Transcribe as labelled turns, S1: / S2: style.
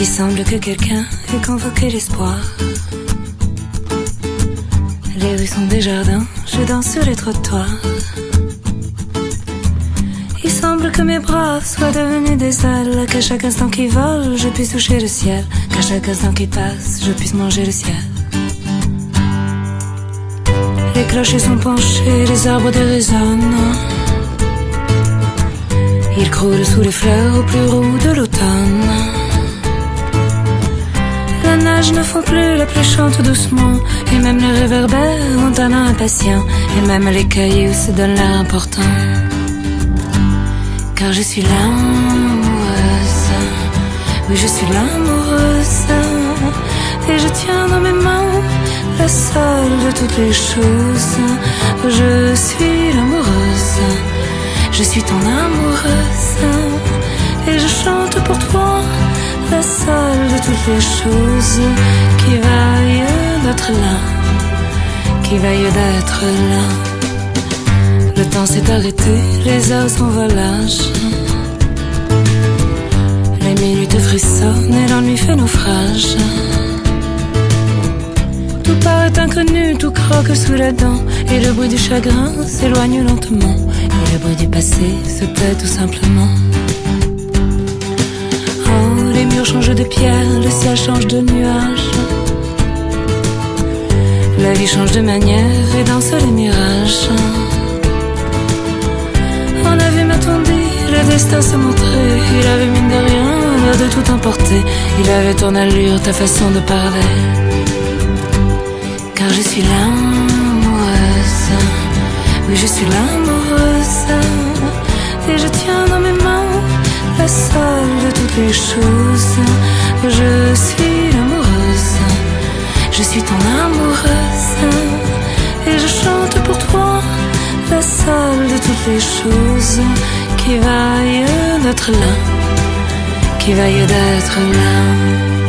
S1: Il semble que quelqu'un ait convoqué l'espoir. Les rues sont des jardins, je danse sur les trottoirs. Il semble que mes bras soient devenus des ailes, qu'à chaque instant qui vole, je puisse toucher le ciel, qu'à chaque instant qui passe, je puisse manger le ciel. Les clochers sont penchés, les arbres dérésonnent. Ils croulent sous les fleurs au plus roux de l'automne. La pluie chante doucement. Et même les réverbères ont un impatient. Et même les cailloux se donnent l'air important. Car je suis l'amoureuse. Oui, je suis l'amoureuse. Et je tiens dans mes mains la seule de toutes les choses. Je suis l'amoureuse. Je suis ton amoureuse. Et je chante pour toi la seule de toutes les choses qui vaille d'être là, qui vaille d'être là. Le temps s'est arrêté, les heures s'envolagent. Les minutes frissonnent et l'ennui fait naufrage. Tout paraît inconnu, tout croque sous la dent. Et le bruit du chagrin s'éloigne lentement. Et le bruit du passé se tait tout simplement. Les murs changent de pierre, le ciel change de nuage. La vie change de manière et danse les mirages. On a vu m'attendir, le destin se montrer. Il avait mine de rien l'air de tout emporter. Il avait ton allure, ta façon de parler. Car je suis l'amoureuse. Oui, je suis l'amoureuse. Et je tiens dans mes mains la seule de les choses. Je suis l'amoureuse. Je suis ton amoureuse. Et je chante pour toi la seule de toutes les choses qui vaille d'être là. Qui vaille d'être là.